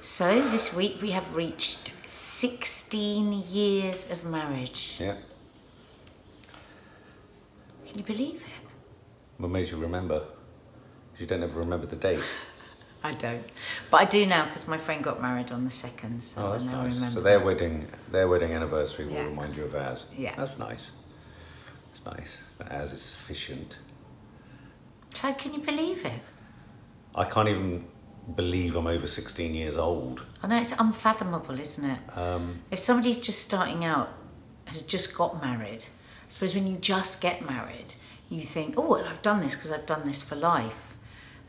So this week we have reached 16 years of marriage. Yeah. Can you believe it? What made you remember? You don't ever remember the date. I don't. But I do now because my friend got married on the second, so Oh, that's I now nice. remember. So their wedding, their wedding anniversary will remind you of ours. Yeah. That's nice. It's nice. But ours is sufficient. So can you believe it? I can't even believe I'm over 16 years old. I know it's unfathomable, isn't it? Um, If somebody's just starting out, has just got married, I suppose when you just get married, you think, oh, well, I've done this because I've done this for life.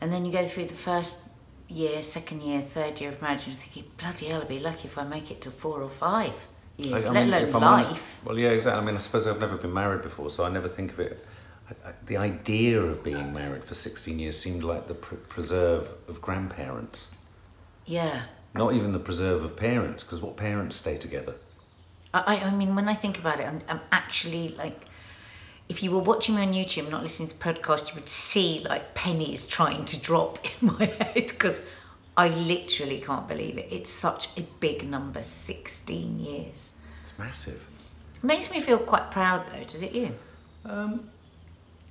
And then you go through the first year, second year, third year of marriage, and you're thinking, bloody hell, I'd be lucky if I make it to four or five years, I- I let mean, alone life. well, yeah, exactly. I mean, I suppose I've never been married before, so I never think of it. I, I, the idea of being married for 16 years seemed like the pr- preserve of grandparents. Yeah. Not even the preserve of parents, because what parents stay together? I, I- mean, when I think about it, I'm, I'm actually like, if you were watching me on YouTube, not listening to the podcast, you would see like pennies trying to drop in my head because I literally can't believe it. It's such a big number 16 years. It's massive. It makes me feel quite proud though, does it you? Um,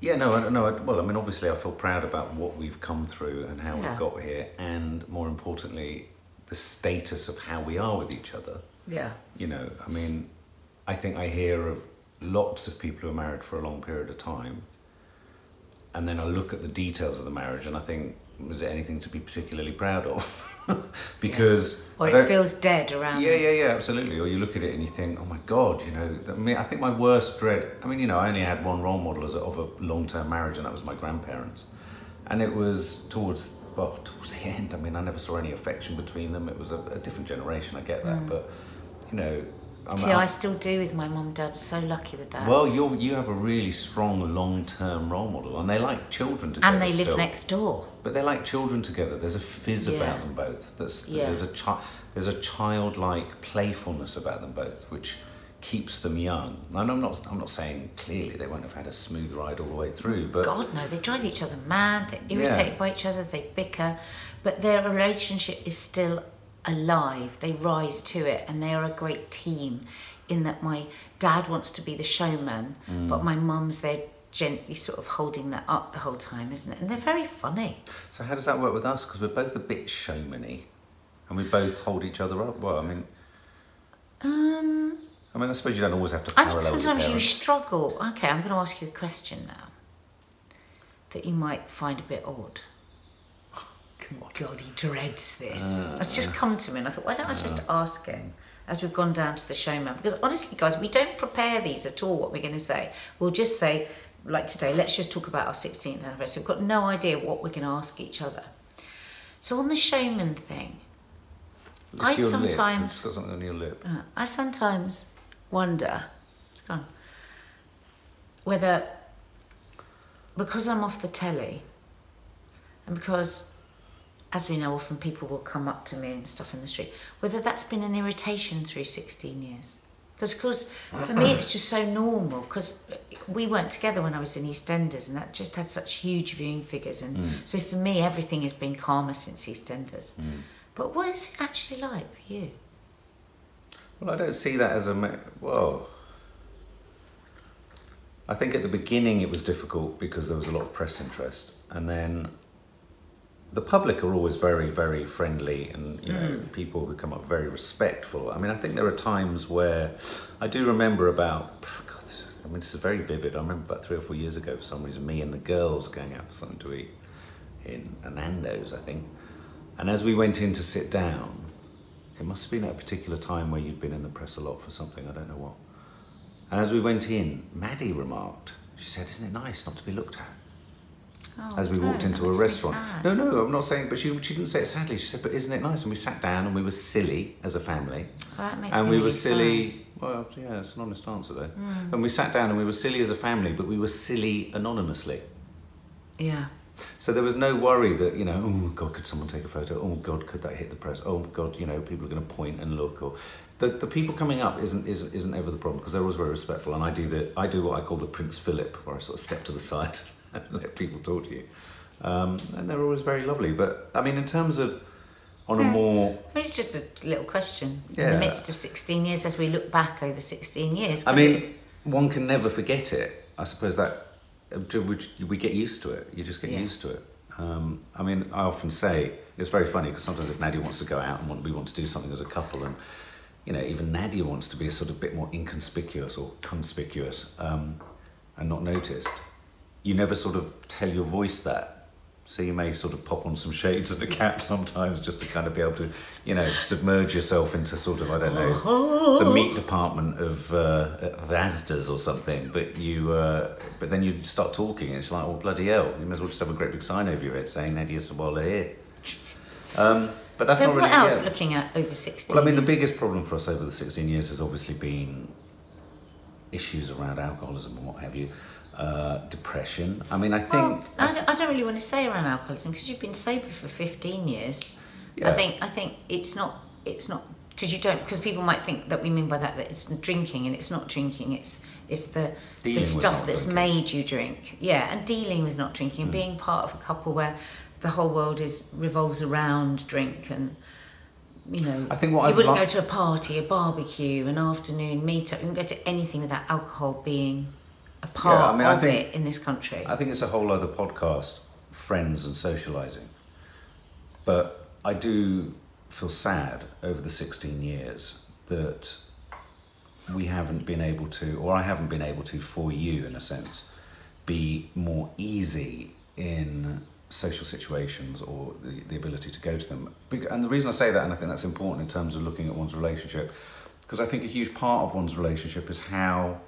Yeah, no, I, no. I, well, I mean, obviously, I feel proud about what we've come through and how Yeah. we've got here, and more importantly, the status of how we are with each other. Yeah. You know, I mean, I think I hear of lots of people who are married for a long period of time, and then I look at the details of the marriage, and I think, was it anything to be particularly proud of? because Or it feels dead around. yeah, yeah, yeah, absolutely. Or you look at it and you think, oh my god, you know. I mean, I think my worst dread. I mean, you know, I only had one role model as a, of a long-term marriage, and that was my grandparents. And it was towards well, towards the end. I mean, I never saw any affection between them. It was a, a different generation. I get that, mm. but you know, I'm, See, I'm- I still do with my mum and dad. I'm so lucky with that. well, you you have a really strong long-term role model, and they like children together. and they live next door. But they're like children together. There's a fizz Yeah. about them both. That's, Yeah. There's a chi- there's a childlike playfulness about them both, which keeps them young. And I'm not I'm not saying clearly they won't have had a smooth ride all the way through, but God, no, they drive each other mad, they're Yeah. irritated by each other, they bicker, but their relationship is still alive. They rise to it and they are a great team in that my dad wants to be the showman, Mm. but my mum's there gently sort of holding that up the whole time, isn't it? And they're very funny. so how does that work with us? Because we're both a bit showmany, and we both hold each other up. Well, I mean, Um, I mean, I suppose you don't always have to. I think sometimes you struggle. Okay, I'm going to ask you a question now that you might find a bit odd. Come. God, he dreads this. it's just come to me, and I thought, why don't I just ask him as we've gone down to the showman? Because honestly, guys, we don't prepare these at all. What we're going to say, we'll just say, like today, let's just talk about our 16th anniversary. We've got no idea what we're going to ask each other. So on the showman thing, I sometimes- It's got something on your lip. uh, I sometimes wonder it's gone, whether because I'm off the telly and because, as we know, often people will come up to me and stuff in the street, whether that's been an irritation through 16 years. Because for me, it's just so normal because we weren't together when I was in EastEnders and that just had such huge viewing figures. And mm. so for me, everything has been calmer since EastEnders. Mm. But what is it actually like for you? Well, I don't see that as a well. I think at the beginning it was difficult because there was a lot of press interest, and then the public are always very, very friendly, and you know mm. people who come up very respectful. I mean, I think there are times where I do remember about. God, this, I mean, this is very vivid. I remember about three or four years ago, for some reason, me and the girls going out for something to eat in Nando's, I think, and as we went in to sit down. It must have been at a particular time where you'd been in the press a lot for something, I don't know what. And as we went in, Maddie remarked, she said, Isn't it nice not to be looked at? Oh, As we no, walked into a restaurant. No, no, I'm not saying, but she, she didn't say it sadly. She said, But isn't it nice? And we sat down and we were silly as a family. Well, that makes and we really were silly. Well, yeah, it's an honest answer though. Hmm. And we sat down and we were silly as a family, but we were silly anonymously. Yeah. So there was no worry that, you know, oh God, could someone take a photo? Oh God, could that hit the press? Oh God, you know, people are going to point and look. Or the, the people coming up isn't, isn't, isn't ever the problem because they're always very respectful. And I do, the, I do what I call the Prince Philip, where I sort of step to the side let people talk to you. Um, and they're always very lovely. But I mean, in terms of on a more I it's just a little question. In Yeah. the midst of 16 years, as we look back over 16 years. I mean, one can never forget it. I suppose that we, we get used to it. You just get Yeah. used to it. Um, I mean, I often say it's very funny because sometimes if Nadia wants to go out and want, we want to do something as a couple, and you know, even Nadia wants to be a sort of bit more inconspicuous or conspicuous um, and not noticed. You never sort of tell your voice that. So you may sort of pop on some shades and a cap sometimes just to kind of be able to, you know, submerge yourself into sort of I don't know the meat department of uh, of Asda's or something. But you, uh, but then you start talking, and it's like, oh bloody hell! You may as well just have a great big sign over your head saying Nadia Sawalha here. Um, but that's so not what really. else yeah. looking at over 16 Well, I mean, the biggest problem for us over the 16 years has obviously been issues around alcoholism and what have you, uh, depression. I mean, I think. Well, I don't, I don't really want to say around alcoholism because you've been sober for 15 years. I think I think it's not it's not because you don't because people might think that we mean by that that it's drinking and it's not drinking. It's it's the Dealing the stuff that's drinking. made you drink. Yeah, and dealing with not drinking Mm. and being part of a couple where the whole world is revolves around drink and. You know, I think what you I've wouldn't li- go to a party, a barbecue, an afternoon meetup. You wouldn't go to anything without alcohol being part mean, I of think- it in this country. I think it's a whole other podcast, friends and socializing. But I do feel sad over the 16 years that we haven't been able to, or I haven't been able to, for you in a sense, be more easy in social situations or the, the ability to go to them. And the reason I say that, and I think that's important in terms of looking at one's relationship, because I think a huge part of one's relationship is how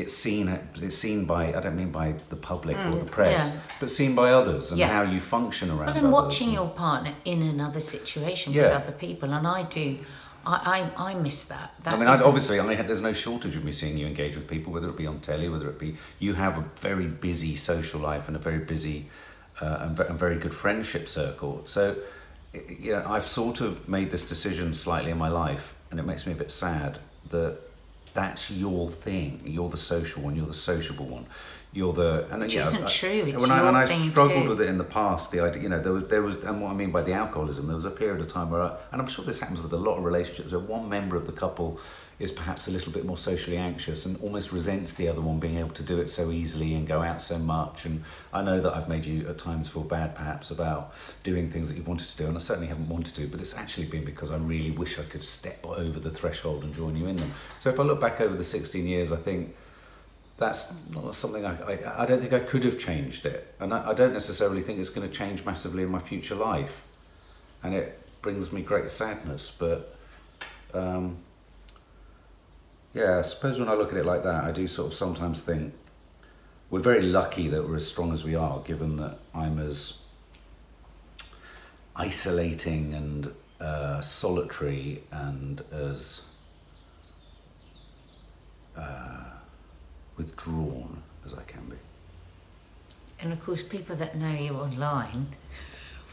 it's seen. It's seen by I don't mean by the public or the press, Mm, yeah. but seen by others and Yeah. how you function around. Well, I'm watching and- your partner in another situation with other people, and I do, I, I, I miss that. that I mean, I, obviously, I had, there's no shortage of me seeing you engage with people, whether it be on telly, whether it be you have a very busy social life and a very busy uh, and, and very good friendship circle. So, you know, I've sort of made this decision slightly in my life, and it makes me a bit sad that that's your thing. You're the social one. You're the sociable one. You're the and Which you know, isn't I- true, it's when I when I struggled too. with it in the past, the idea, you know, there was there was, and what I mean by the alcoholism, there was a period of time where, I, and I'm sure this happens with a lot of relationships, where one member of the couple is perhaps a little bit more socially anxious and almost resents the other one being able to do it so easily and go out so much. And I know that I've made you at times feel bad, perhaps, about doing things that you've wanted to do, and I certainly haven't wanted to, but it's actually been because I really wish I could step over the threshold and join you in them. So if I look back over the 16 years, I think that's not something I, I, I don't think I could have changed it. And I, I don't necessarily think it's going to change massively in my future life. And it brings me great sadness. But um, yeah, I suppose when I look at it like that, I do sort of sometimes think we're very lucky that we're as strong as we are, given that I'm as isolating and uh, solitary and as uh, withdrawn as I can be. And of course, people that know you online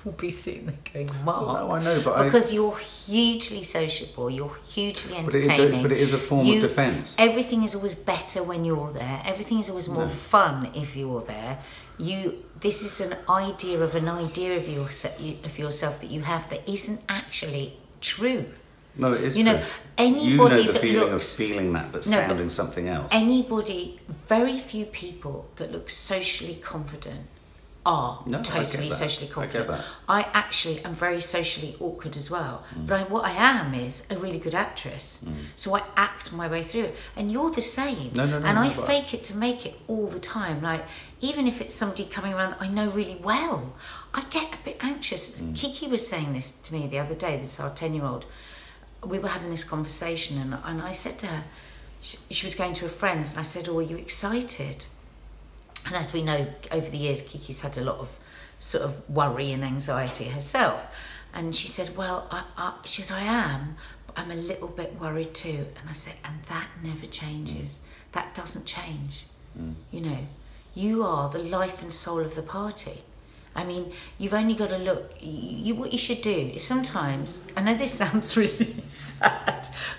will be sitting there going, "Mark," Well, no, I know, but I- because you're hugely sociable, you're hugely But it, entertaining. but it is a form You- of defence. Everything is always better when you're there. Everything is always more No. fun if you're there. You, this is an idea of an idea of yourself, of yourself that you have that isn't actually true. No, it is You true. know, you know anybody the that feeling looks- of feeling that, but No, but sounding something else. Anybody, very few people that look socially confident are No, I totally socially I confident. that. I actually am very socially awkward as well. Mm. But I, what I am is a really good actress. So I act my way through it. And you're the same. No, no, no, And I no, fake it to make it all the time. Like, even if it's somebody coming around that I know really well, I get a bit anxious. Mm. Kiki was saying this to me the other day, this our 10 year old. We were having this conversation, and, and I said to her, she, she was going to a friends, and I said, Oh, are you excited? And as we know, over the years, Kiki's had a lot of sort of worry and anxiety herself. And she said, Well, I, I, she says, I am, but I'm a little bit worried too. And I said, And that never changes. Mm. That doesn't change. Mm. You know, you are the life and soul of the party. I mean, you've only got to look. You, you, what you should do is sometimes. I know this sounds really sad,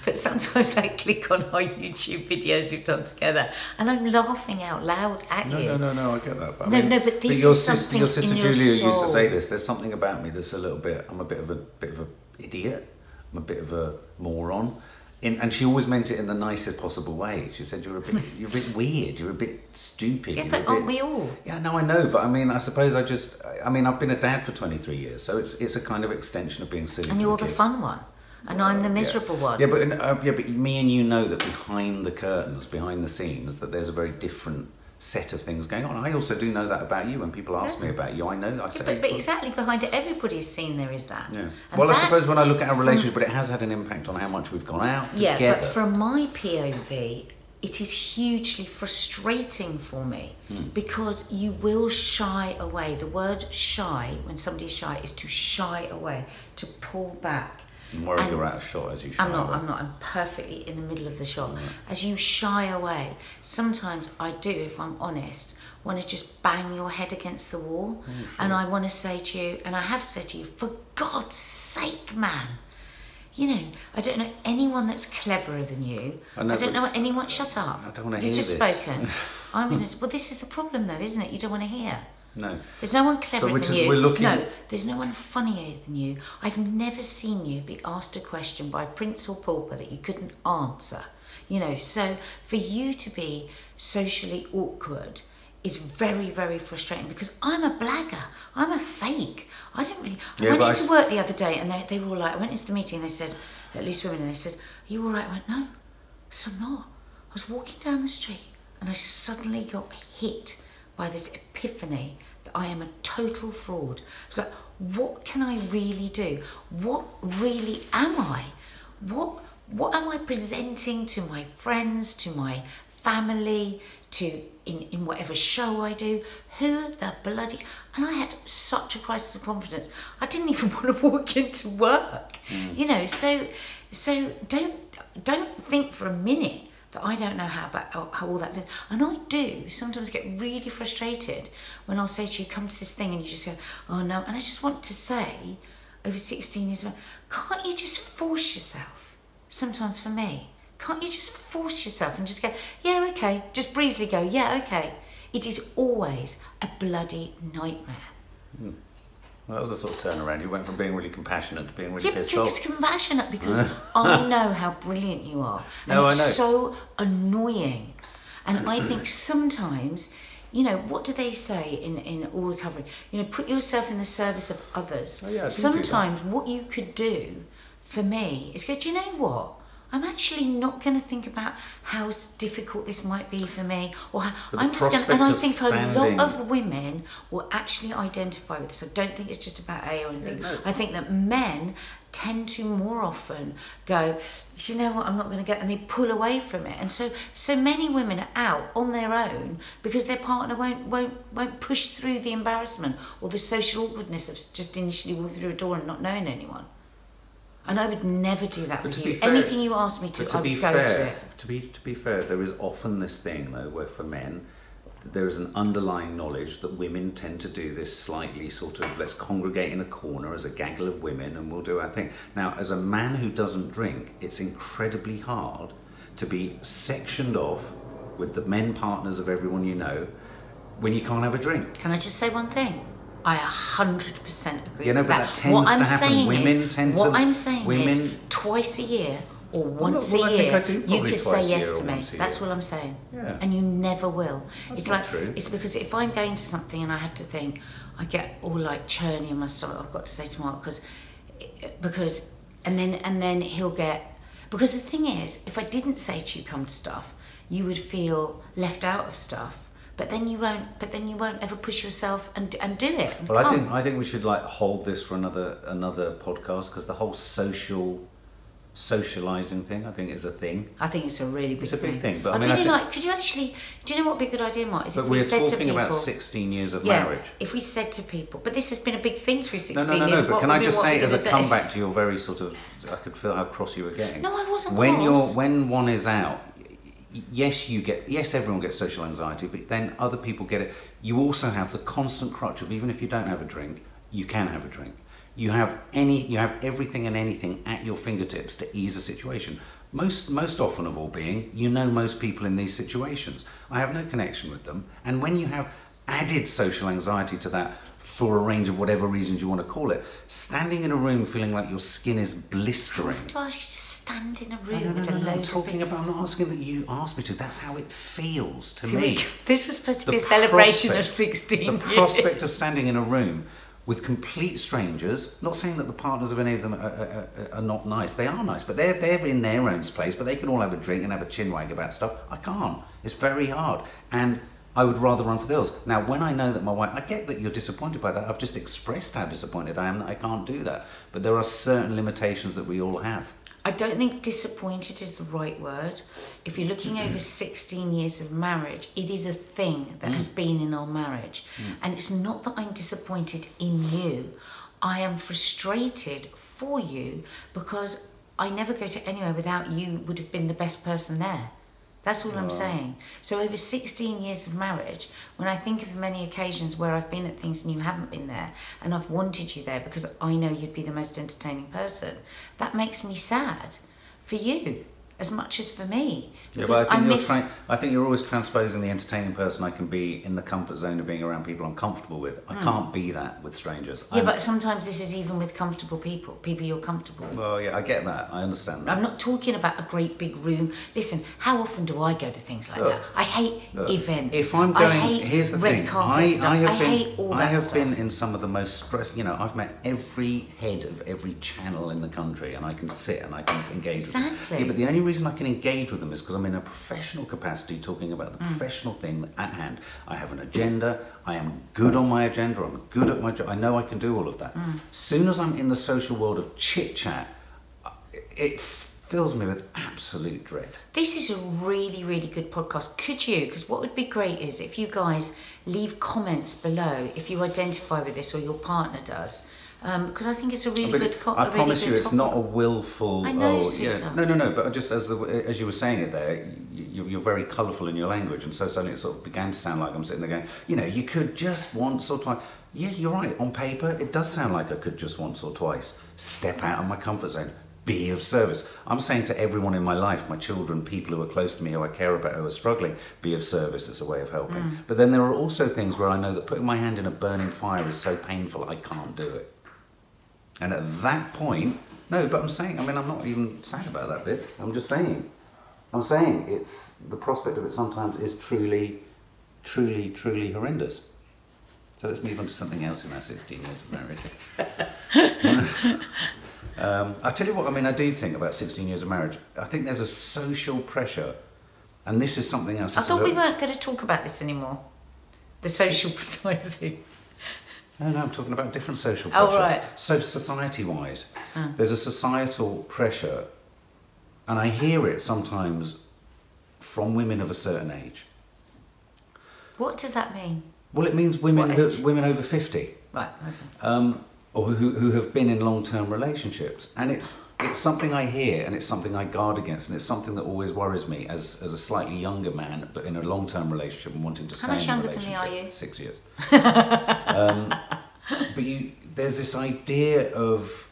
but sometimes I click on our YouTube videos we've done together, and I'm laughing out loud at No, you. no, no, no. I get that. But I No, mean, no, but this your is sister, something your sister in your Julia used to say this. There's something about me that's a little bit. I'm a bit of a bit of a idiot. I'm a bit of a moron. In, and she always meant it in the nicest possible way. She said, "You're a bit, you're a bit weird. You're a bit stupid. Yeah, but bit... aren't we all? Yeah, no, I know, but I mean, I suppose I just, I mean, I've been a dad for 23 years, so it's it's a kind of extension of being silly. And you're the kids. fun one, and I'm the miserable one. Yeah, but uh, yeah, but me and you know that behind the curtains, behind the scenes, that there's a very different set of things going on. I also do know that about you. When people ask me about you, I know. I Yeah, say, but, but exactly behind it, everybody's seen there is that. Yeah. And Well, I suppose when I look at our from- relationship, but it has had an impact on how much we've gone out Yeah, but from my POV, it is hugely frustrating for me Hmm. because you will shy away. The word shy, when somebody's shy, is to shy away, to pull back. I'm worried you're out of shot as you should. I'm not, I'm not, I'm perfectly in the middle of the shot. As you shy away, sometimes I do, if I'm honest, want to just bang your head against the wall. Oh, And I want to say to you, and I have said to you, for God's sake, man. You know, I don't know anyone that's cleverer than you. I know, don't know anyone. Shut up. I don't wanna You've hear just this. spoken. I'm gonna. Well, this is the problem, though, isn't it? You don't want to hear. No. There's no one cleverer than just- you. we're looking- No, there's no one funnier than you. I've never seen you be asked a question by prince or pauper that you couldn't answer. You know, so for you to be socially awkward is very, very frustrating because I'm a blagger. I'm a fake. I don't really. Yeah, I went into work the other day and they, they were all like, I went into the meeting and they said, at Loose Women, and they said, Are you all right? I went, No. I said, I'm not. I was walking down the street and I suddenly got hit by this epiphany I am a total fraud. So like, what can I really do? What really am I? What what am I presenting to my friends, to my family, to in, in whatever show I do? Who the bloody and I had such a crisis of confidence. I didn't even want to walk into work. Mm. You know, so so don't don't think for a minute that I don't know how about how- oh, how all that fits. And I do sometimes get really frustrated when I'll say to you, come to this thing and you just go, oh no. And I just want to say, over 16 years, can't you just force yourself? Sometimes for me, can't you just force yourself and just go, yeah, okay, just breezily go, yeah, okay. It is always a bloody nightmare. Hmm. Well, that was a sort of turnaround. You went from being really compassionate to being really Yeah, pissed off. it's compassionate because I know how brilliant you are. And No, it's so annoying. And I think sometimes, you know, what do they say in, in all recovery? You know, put yourself in the service of others. Oh, yeah, I do do that. sometimes what you could do for me is go, do you know what? I'm actually not going to think about how difficult this might be for me, or how, I'm just going. And I think a lot of women will actually identify with this. I don't think it's just about A or anything. no. I think that men tend to more often go, "Do you know what, I'm not going to get, and they pull away from it. And so, so many women are out on their own because their partner won't won't won't push through the embarrassment or the social awkwardness of just initially walking through a door and not knowing anyone. And I would never do that But with to you. fair- Anything you ask me to, to I would go to it. to be to be fair, there is often this thing though, where for men, there is an underlying knowledge that women tend to do this slightly sort of let's congregate in a corner as a gaggle of women and we'll do our thing. Now, as a man who doesn't drink, it's incredibly hard to be sectioned off with the men partners of everyone you know when you can't have a drink. Can I just say one thing? I 100% agree You know, to that. what I'm saying Women is, tend what to- I'm saying is, women- twice a year or once well, a year, you could say yes to me. That's all I'm saying. Yeah. And you never will. That's it's not like true. it's because if I'm going to something and I have to think, I get all like churny in my stomach. I've got to say to Mark because because and then and then he'll get because the thing is, if I didn't say to you come to stuff, you would feel left out of stuff. But then you won't. But then you won't ever push yourself and and do it. and Well, I think I think we should like hold this for another another podcast because the whole social socializing thing I think is a thing. I think it's a really big It's a big thing. thing, but I I'd mean, I really think- like. Could you actually? Do you know what would be a good idea, Mark? Is But if we we're said to people, about 16 years of yeah, marriage. if we said to people, but this has been a big thing through sixteen no, no, years. no. But what can I just say, as a the comeback to your very sort of, I could feel how cross you were getting. No, I wasn't When cross. you're, when one is out, y- yes, you get, yes, everyone gets social anxiety, but then other people get it. You also have the constant crutch of even if you don't have a drink, you can have a drink. You have any, you have everything and anything at your fingertips to ease a situation. Most, most often of all being, you know most people in these situations. I have no connection with them, and when you have added social anxiety to that for a range of whatever reasons you want to call it. Standing in a room feeling like your skin is blistering. To ask you to stand in a room No, no, with no, a no, load I'm of talking about, I'm not asking that you ask me to. That's how it feels to me. This was supposed to The be a celebration of prospect- 16 The years. prospect of standing in a room with complete strangers, not saying that the partners of any of them are, are, are- are not nice, they are nice, but they're, they're in their own space, but they can all have a drink and have a chinwag about stuff. I can't. It's very hard. And I would rather run for the hills. Now, when I know that my wife, I get that you're disappointed by that. I've just expressed how disappointed I am that I can't do that. But there are certain limitations that we all have. I don't think disappointed is the right word. If you're looking over 16 years of marriage, it is a thing that has mm. been in our marriage. Mm. And it's not that I'm disappointed in you. I am frustrated for you because I never go to anywhere without you would have been the best person there. That's all I'm saying. So over 16 years of marriage, when I think of the many occasions where I've been at things and you haven't been there, and I've wanted you there because I know you'd be the most entertaining person, that makes me sad for you as much as for me. Yeah, I think, you're miss- trying, I think you're always transposing the entertaining person I can be in the comfort zone of being around people I'm comfortable with. I hmm. can't be that with strangers. Yeah, I'm- but sometimes this is even with comfortable people, people you're comfortable with. Well, yeah, I get that. I understand that. I'm not talking about a great big room. Listen, how often do I go to things like Look, that? I hate Look, events. If I'm I going, hate here's the red thing. carpet I, stuff. I have I been, hate all that I have stuff. been in some of the most stress. You know, I've met every head of every channel in the country, and I can sit and I can engage. Exactly. Yeah, but the only reason I can engage with them is because I'm in a professional capacity, talking about Mm. the professional thing at hand. I have an agenda. I am good on my agenda. I'm good at my job. I know I can do all of that. Mm. Soon as I'm in the social world of chit chat, it fills me with absolute dread. This is a really, really good podcast. Could you? Because what would be great is if you guys leave comments below if you identify with this or your partner does, because I think it's a really But good. Co- I really promise good you, it's topic. not a willful. I know, oh, sweetheart. yeah. No, no, no. But just as the as you were saying it there, you, you're very colourful in your language, and so suddenly it sort of began to sound like I'm sitting there going, you know, you could just once or twice. Yeah, you're right. On paper, it does sound like I could just once or twice step out of my comfort zone, be of service. I'm saying to everyone in my life, my children, people who are close to me, who I care about, who are struggling, be of service. as a way of helping. Mm. But then there are also things where I know that putting my hand in a burning fire is so painful, I can't do it. And at that point, no, but I'm saying, I mean, I'm not even sad about that bit. I'm just saying, I'm saying it's the prospect of it sometimes is truly, truly, truly horrendous. So let's move on to something else in our 16 years of marriage. um, I tell you what, I mean, I do think about 16 years of marriage. I think there's a social pressure, and this is something else. I thought we weren't going to talk about this anymore. The social precisely. No, no, I'm talking about different social Oh, pressure. right. So, society wise, there's a societal pressure, and I hear it sometimes from women of a certain age. What does that mean? Well, it means women, who, women over 50, Right. Okay. um, or who, who have been in long term relationships. And it's, it's something I hear and it's something I guard against, and it's something that always worries me as, as a slightly younger man, but in a long term relationship and wanting to stay much in a younger than me are you? Six years. um, but you, there's this idea of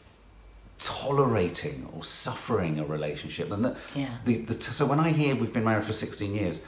tolerating or suffering a relationship, and that Yeah. the, the so when I hear we've been married for 16 years,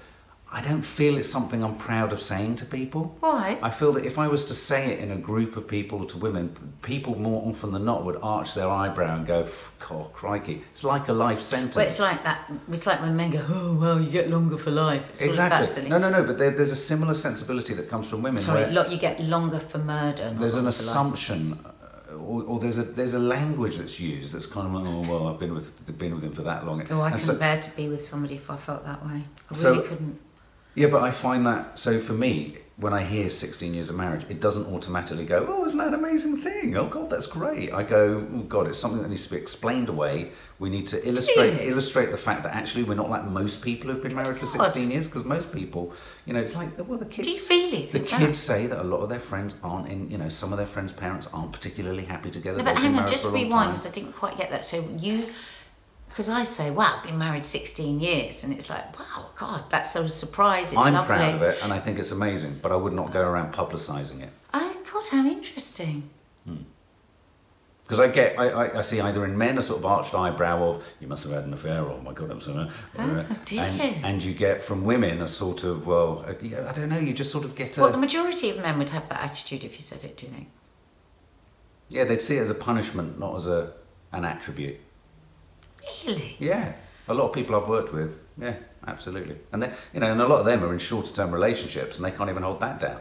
I don't feel it's something I'm proud of saying to people. Why? I feel that if I was to say it in a group of people to women, people more often than not would arch their eyebrow and go, "God, crikey!" It's like a life sentence. Well, it's like that. It's like when men go, "Oh, well, you get longer for life." It's sort of that exactly. No, no, no. But there, there's a similar sensibility that comes from women. Sorry, you get longer for murder. there's an longer for life. assumption, uh, or, or there's a there's a language that's used that's kind of like, "Oh, well, I've been with been with him for that long." Oh, I And couldn't so- bear to be with somebody if I felt that way. I So- really couldn't. Yeah, but I find that so for me, when I hear 16 years of marriage, it doesn't automatically go, "Oh, isn't that an amazing thing? Oh God, that's great." I go, "Oh God, it's something that needs to be explained away. We need to illustrate you? illustrate the fact that actually we're not like most people who've been married for 16 years, because most people, you know, it's like well, the kids. Do you really the that? kids say that a lot of their friends aren't in, you know, some of their friends' parents aren't particularly happy together. No, but hang on, just for a long rewind because I didn't quite get that. So you, because I say, "Wow, I've been married 16 years," and it's like, "Wow, God, that's so surprise. It's I'm lovely." proud of it, and I think it's amazing, but I would not go around publicising it. Oh God, how interesting. Because I get, I, I, I see either in men a sort of arched eyebrow of you must have had an affair, or oh my god, I'm so. Oh, do and, you? and you get from women a sort of well, uh, I don't know. You just sort of get a Well, the majority of men would have that attitude if you said it, do you think? yeah. They'd see it as a punishment, not as a an attribute. Really? Yeah, a lot of people I've worked with, yeah, absolutely. And they, you know, and a lot of them are in shorter term relationships, and they can't even hold that down.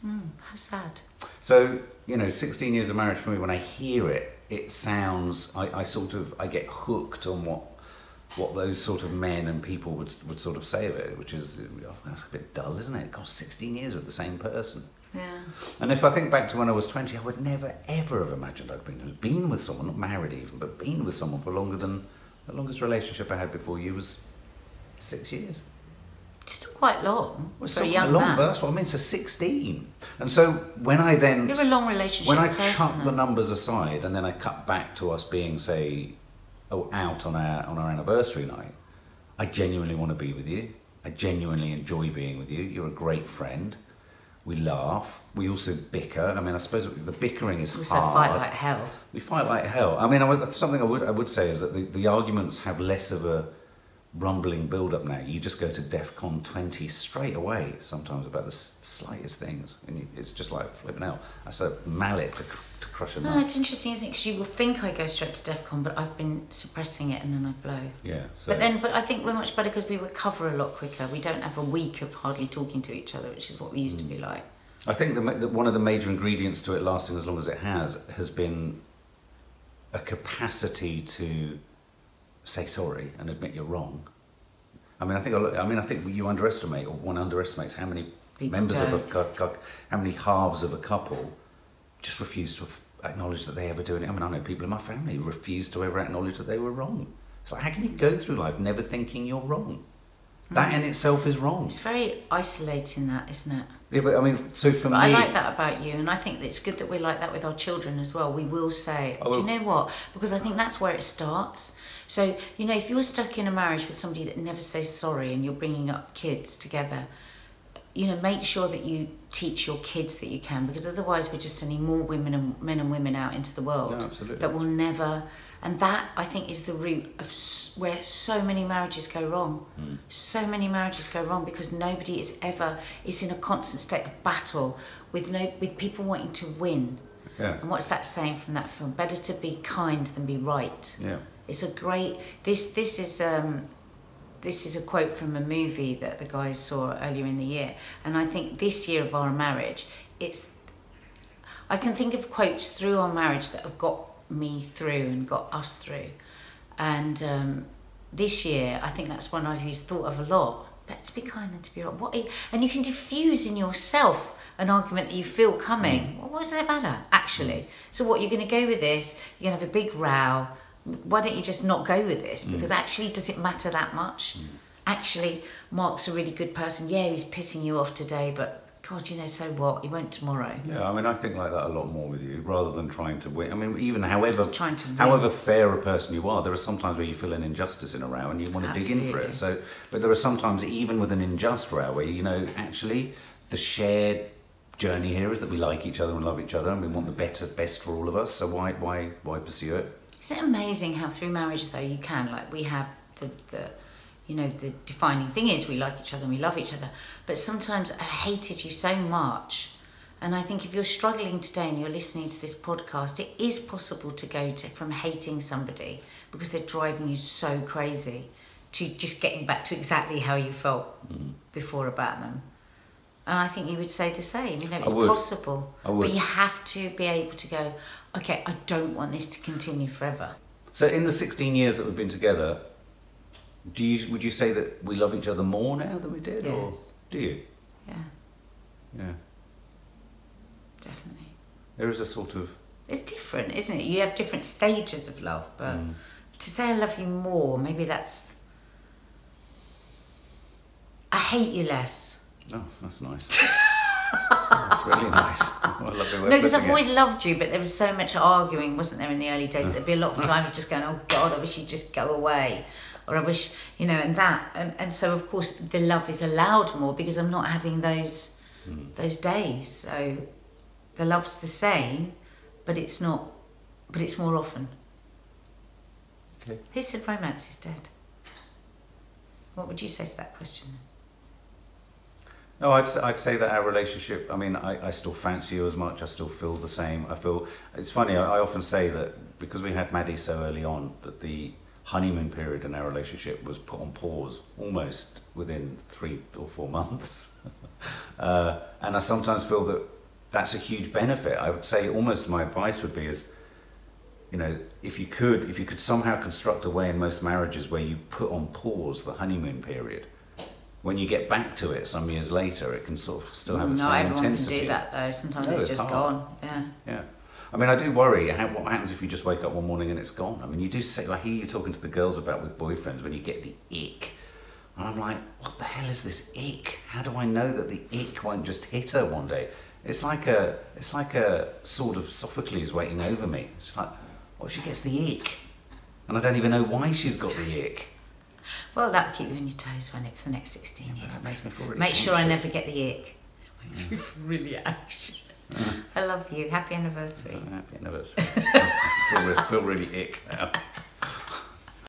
Hmm, how sad. So, you know, 16 years of marriage for me, when I hear it, it sounds, I, I sort of, I get hooked on what what those sort of men and people would, would sort of say of it, which is, oh, that's a bit dull, isn't it? God, 16 years with the same person. Yeah. And if I think back to when I was 20, I would never, ever have imagined I'd been, been with someone, not married even, but been with someone for longer than, the longest relationship I had before you was six years. Still quite long hmm? Well, it's for still young long, man. that's what I mean, so 16. And so when I then... You're a long relationship when I person. chuck the numbers aside and then I cut back to us being, say, Oh, out on our on our anniversary night, I genuinely want to be with you. I genuinely enjoy being with you. You're a great friend. We laugh. We also bicker. I mean, I suppose the bickering is also hard. fight like hell. We fight like hell. I mean, I something I would I would say is that the, the arguments have less of a rumbling build up now. You just go to DEF CON 20 straight away sometimes about the slightest things. And you, it's just like flipping out. That's a mallet to, cr- to crush a No, it's interesting, isn't it? Because you will think I go straight to DEF CON, but I've been suppressing it and then I blow. Yeah. So, But then, but I think we're much better because we recover a lot quicker. We don't have a week of hardly talking to each other, which is what we used to be mm. like. I think that one of the major ingredients to it lasting as long as it has has been a capacity to say sorry and admit you're wrong. I mean, I think a I mean, I think you underestimate, or one underestimates how many People members of a don't. cou- cou- how many halves of a couple just refuse to acknowledge that they ever do it. I mean, I know people in my family refuse to ever acknowledge that they were wrong. It's like, how can you go through life never thinking you're wrong? That Mm. in itself is wrong. It's very isolating, that isn't it? Yeah, but I mean, so for But me, I like that about you, and I think that it's good that we're like that with our children as well. We will say, Oh, "Do you know what?" Because I think that's where it starts. So you know, if you're stuck in a marriage with somebody that never says sorry, and you're bringing up kids together, you know, make sure that you teach your kids that you can, because otherwise we're just sending more women and men and women out into the world No, absolutely. that will never. And that I think is the root of where so many marriages go wrong. Hmm. So many marriages go wrong because nobody is ever is in a constant state of battle with no with people wanting to win. yeah, And what's that saying from that film? Better to be kind than be right. yeah. It's a great. This this is um, this is a quote from a movie that the guys saw earlier in the year, and I think this year of our marriage, it's. I can think of quotes through our marriage that have got me through and got us through, and um, this year I think that's one I've used thought of a lot. Better to be kind than to be right. What? you- And you can diffuse in yourself an argument that you feel coming. Well, what does it matter actually? So what? You're going to go with this? You're going to have a big row why don't you just not go with this? Mm. Because actually, does it matter that much? Mm. Actually, Mark's a really good person. Yeah, he's pissing you off today, but God, you know, so what? He won't tomorrow. Yeah, I mean, I think like that a lot more with you, rather than trying to win. I mean, even however Trying to win. however fair a person you are, there are sometimes where you feel an injustice in a row and you want to dig in for it. So, but there are sometimes even with an unjust row where you know actually the shared journey here is that we like each other and love each other and we want the better best for all of us. So why why why pursue it? Isn't it amazing how through marriage, though, you can like we have the the. You know, the defining thing is we like each other and we love each other. But sometimes I hated you so much. And I think if you're struggling today and you're listening to this podcast, it is possible to go to from hating somebody because they're driving you so crazy to just getting back to exactly how you felt before about them. And I think you would say the same. You know, it's possible. But you have to be able to go, okay, I don't want this to continue forever. So in the 16 years that we've been together, do you would you say that we love each other more now than we did, or do you? Yeah, Yeah, definitely. there is a sort of It's different, isn't it? You have different stages of love, but Mm. to say I love you more, maybe that's. I hate you less. oh, that's nice. that's really nice. What a lovely way No, because I've it. always loved you, but there was so much arguing, wasn't there, in the early days? There'd be a lot of time of just going, oh God, I wish you'd just go away. Or I wish, you know, and that. And, and so, of course, the love is allowed more because I'm not having those those days. So the love's the same, but it's not. But it's more often. Okay. Who said romance is dead? What would you say to that question? No, I'd, I'd say that our relationship, I mean, I, I still fancy you as much, I still feel the same. I feel, it's funny, I, I often say that because we had Maddie so early on, that the honeymoon period in our relationship was put on pause almost within three or four months. uh, and I sometimes feel that that's a huge benefit. I would say almost my advice would be is, you know, if you could, if you could somehow construct a way in most marriages where you put on pause the honeymoon period, when you get back to it some years later, it can sort of still have the Not same everyone intensity. can do that though. Sometimes No, it's it's just hard. gone. Yeah. Yeah. I mean, I do worry how, what happens if you just wake up one morning and it's gone. I mean, you do say, I hear you talking to the girls about with boyfriends when you get the ick. And I'm like, what the hell is this ick? How do I know that the ick won't just hit her one day? It's like a, it's like a sword of Sophocles waiting over me. It's like, what if she gets the ick? And I don't even know why she's got the ick. Well, that'll keep you on your toes when it for the next 16 years. That makes me feel really Make sure I never get the ick. Makes me feel really anxious. Mm. I love you. Happy anniversary. Happy anniversary. I feel, feel really ick now.